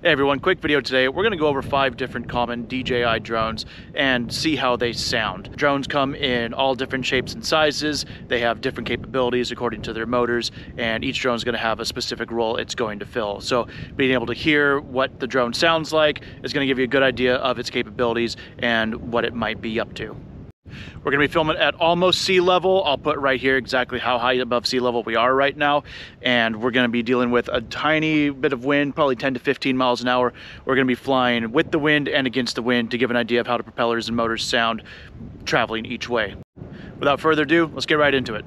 Hey everyone, quick video today. We're going to go over five different common DJI drones and see how they sound. Drones come in all different shapes and sizes. They have different capabilities according to their motors and each drone is going to have a specific role it's going to fill. So being able to hear what the drone sounds like is going to give you a good idea of its capabilities and what it might be up to. We're going to be filming at almost sea level. I'll put right here exactly how high above sea level we are right now. And we're going to be dealing with a tiny bit of wind, probably 10 to 15 miles an hour. We're going to be flying with the wind and against the wind to give an idea of how the propellers and motors sound traveling each way. Without further ado, let's get right into it.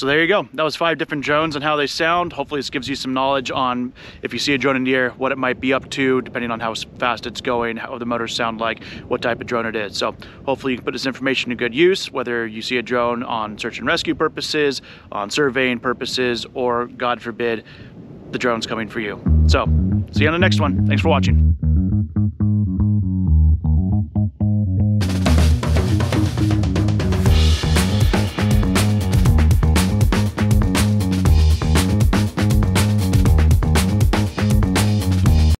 So there you go. That was five different drones and how they sound. Hopefully this gives you some knowledge on if you see a drone in the air, what it might be up to, depending on how fast it's going, how the motors sound like, what type of drone it is. So hopefully you can put this information to good use, whether you see a drone on search and rescue purposes, on surveying purposes, or God forbid, the drone's coming for you. So see you on the next one. Thanks for watching.